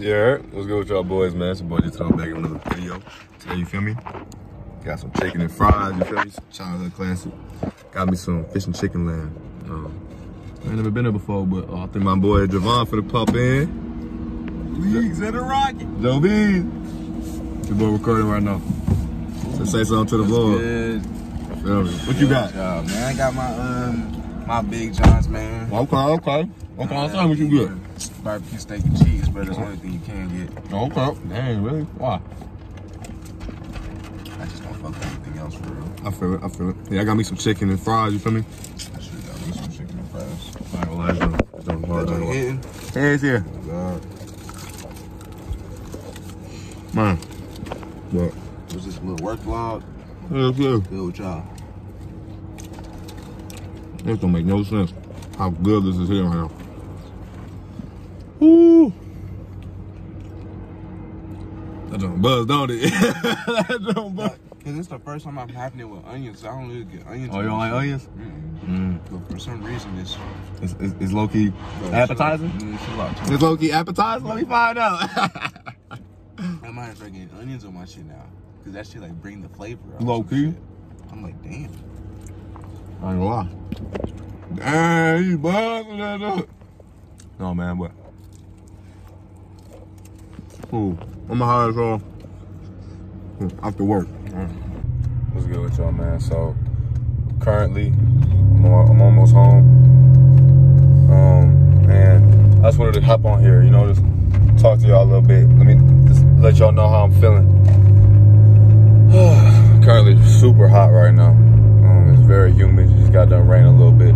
Yeah, what's good with y'all boys, man? It's your boy just back in another video. Today, you feel me? Got some chicken and fries, you feel me? Childhood classic. Got me some fish and chicken land. Um, I ain't never been there before, but uh, I think my boy Javon for the pop in. Leagues in the rocket. Joe B. Your boy recording right now. So say something to the vlog. Good. Feel me? What you got? Job, man. I got my um my Big Johns, man. Okay, okay. Okay, I'll tell you what you get. Barbecue steak and cheese, but that's the only thing you can get. Okay. Dang, really? Why? I just don't fuck with anything else for real. I feel it, I feel it. Yeah, I got me some chicken and fries, you feel me? I should have got me some chicken and fries. I ain't gonna lie, it's doing- it's doing hard, That doing hard. Hands here. Oh, God. Man. What? Was this a little work vlog? Yes, yes. Good with y'all. This don't make no sense. How good this is here right now. Woo! That don't buzz, don't it? that don't buzz. Cause it's the first time I'm having it with onions. So I don't really get onions. Oh, you don't like onions? Mm. But for some reason, it's It's, it's, it's low key appetizing. Mm, it's a lot too. It's low key appetizing. Let me find out. I might start getting onions on my shit now. Cause that shit like bring the flavor. Low key. I'm like, damn. I ain't gonna lie. Damn, you buzzing that up. No, man, but. I'm gonna hire y'all after work. What's good with y'all, man? So, currently, I'm, I'm almost home. Um, and I just wanted to hop on here, you know, just talk to y'all a little bit. Let me just let y'all know how I'm feeling. currently super hot right now. Um, it's very humid. Just got done raining a little bit.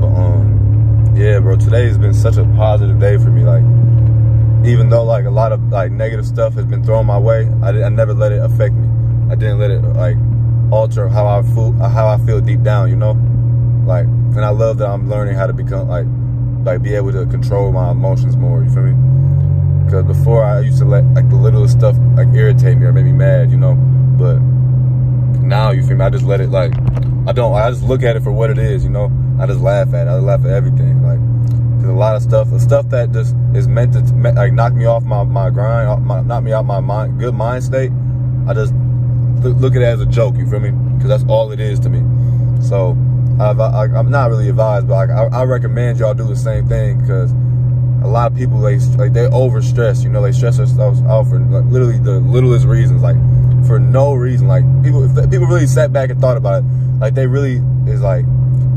But um, yeah, bro. Today has been such a positive day for me. Like, even though like a lot of like negative stuff has been thrown my way, I, I never let it affect me. I didn't let it like alter how I feel, how I feel deep down. You know, like, and I love that I'm learning how to become like, like be able to control my emotions more. You feel me? Because before I used to let like the littlest stuff like irritate me or make me mad. You know, but now you feel me i just let it like i don't i just look at it for what it is you know i just laugh at it i laugh at everything a lot of stuff stuff that just is meant to like knock me off my, my grind my, knock me out my mind good mind state. I just look, at it as a joke you feel me? Because that's all it is to me. So I, i'm not really advised but I, I recommend y'all do the same thing because a lot of people they like they overstress you know they stress themselves out for like, literally the littlest reasons like for no reason. Like people if people really sat back and thought about it like they really is like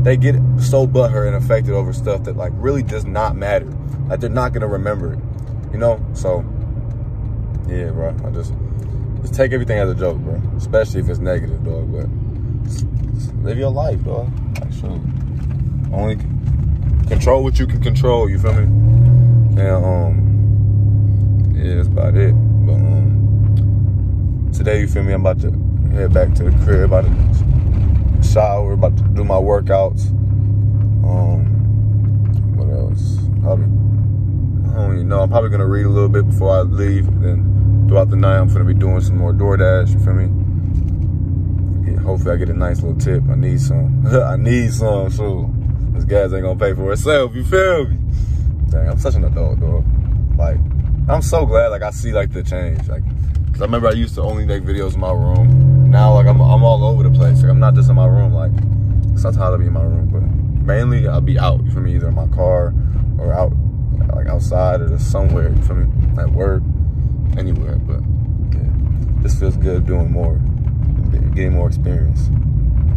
they get so butthurt and affected over stuff that like really does not matter. Like they're not gonna remember it you know? So yeah bro i just just take everything as a joke bro. Especially if it's negative dog but live your life dog. Like only control what you can control you feel me? And um, yeah, that's about it. But um, today you feel me? I'm about to head back to the crib, about to shower, about to do my workouts. Um, what else? Probably. I don't even know. I'm probably gonna read a little bit before I leave. Then throughout the night, I'm gonna be doing some more DoorDash. You feel me? Yeah, hopefully, I get a nice little tip. I need some. I need some. So this gas ain't gonna pay for itself. You feel me? Dang, I'm such an adult, dog. Like, I'm so glad, like, I see, like, the change. Like, cause I remember I used to only make videos in my room. Now, like, I'm, I'm all over the place. Like, I'm not just in my room. Like, sometimes I'll be in my room, but mainly I'll be out. You feel me? Either in my car or out, like, outside or just somewhere. You feel me? At work, anywhere. But, yeah, this feels good doing more, getting more experience.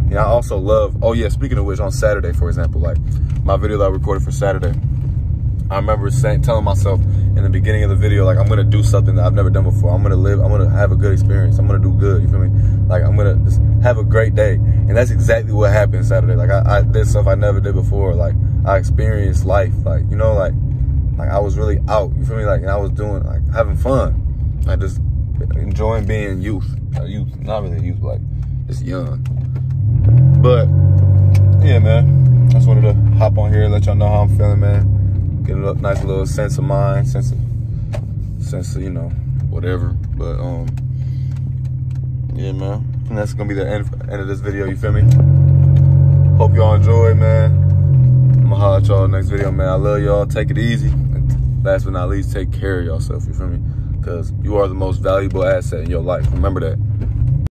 And I also love, oh yeah, speaking of which, on Saturday, for example, like my video that I recorded for Saturday, I remember saying, telling myself the beginning of the video, like I'm gonna do something that I've never done before. I'm gonna live, I'm gonna have a good experience. I'm gonna do good, you feel me? Like I'm gonna have a great day. And that's exactly what happened Saturday. Like I, I did stuff I never did before. Like I experienced life. Like, you know, like like I was really out, you feel me? Like and I was doing like having fun. Like just enjoying being youth. Uh, youth, not really youth, like just young. But yeah, man. I just wanted to hop on here let y'all know how I'm feeling, man. Get a nice little sense of mind, sense of sense you know, whatever. But um yeah, man. And that's gonna be the end, end of this video, you feel me? Hope y'all enjoy, man. I'm gonna holler at y'all next video, man. I love y'all. Take it easy. last but not least, take care of yourself. You feel me? Because you are the most valuable asset in your life. Remember that.